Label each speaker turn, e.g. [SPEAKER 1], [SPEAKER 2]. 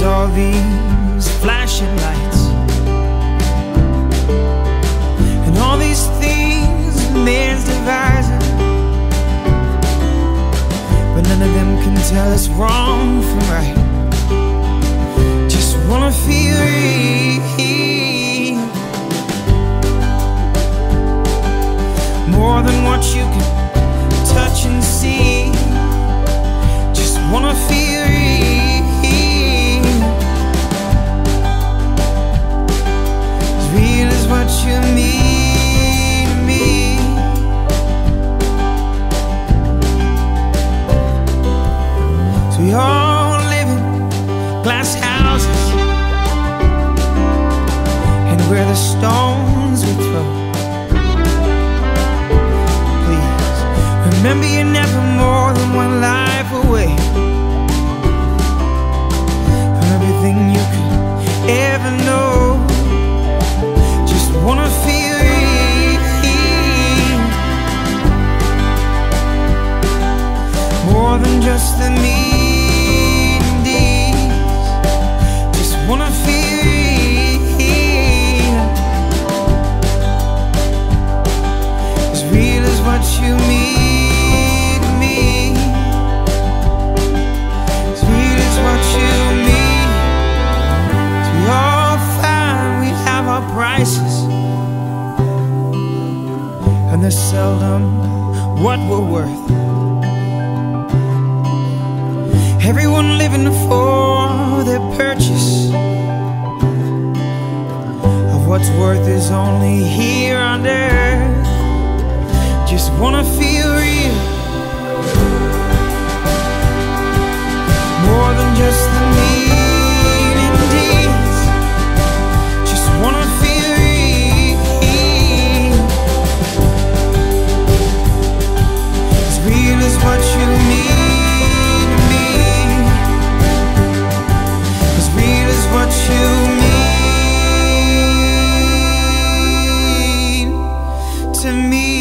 [SPEAKER 1] these flashing lights and all these things man's devising, but none of them can tell us wrong from right. Just wanna feel real more than what you can touch and see. Just wanna feel we all live in glass houses, and where the stones we throw. Please remember you're never more than one life away from everything you could ever know. Just wanna feel more than just the mean prices, and they're seldom what we're worth. Everyone living for their purchase of what's worth is only here on just wanna feel real. More than just the need and Just wanna feel real. As real as what you mean to me. As real as what you mean to me.